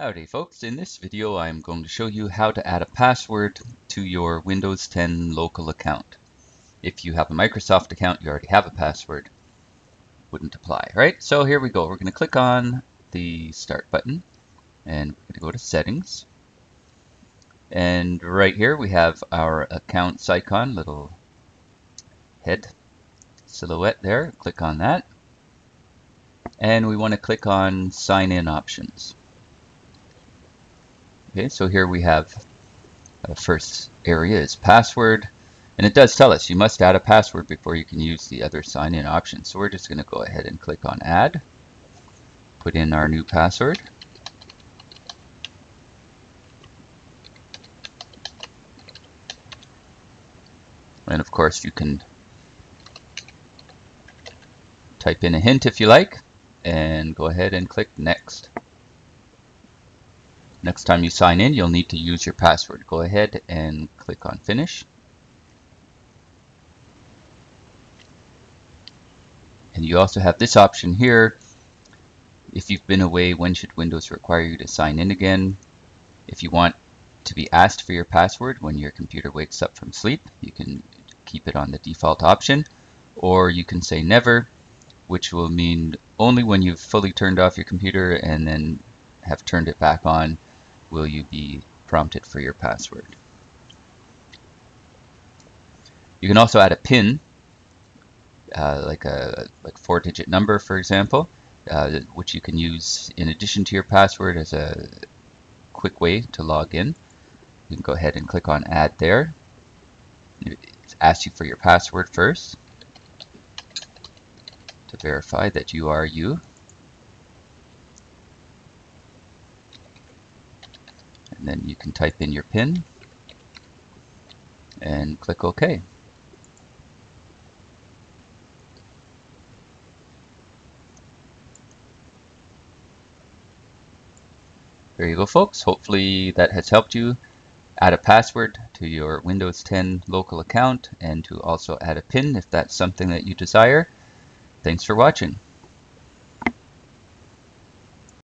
Howdy folks, in this video I'm going to show you how to add a password to your Windows 10 local account. If you have a Microsoft account, you already have a password. Wouldn't apply, right? So here we go. We're going to click on the Start button and we're going to go to Settings. And right here we have our accounts icon, little head silhouette there. Click on that. And we want to click on Sign In Options. Okay, so here we have uh, first area is password. And it does tell us you must add a password before you can use the other sign-in options. So we're just going to go ahead and click on Add. Put in our new password. And of course you can type in a hint if you like and go ahead and click Next. Next time you sign in, you'll need to use your password. Go ahead and click on Finish. And you also have this option here. If you've been away, when should Windows require you to sign in again? If you want to be asked for your password when your computer wakes up from sleep, you can keep it on the default option. Or you can say never, which will mean only when you've fully turned off your computer and then have turned it back on will you be prompted for your password. You can also add a PIN, uh, like a like four-digit number, for example, uh, which you can use in addition to your password as a quick way to log in. You can go ahead and click on Add there. It asks you for your password first to verify that you are you. And then you can type in your PIN and click OK. There you go folks. Hopefully that has helped you add a password to your Windows 10 local account and to also add a PIN if that's something that you desire. Thanks for watching.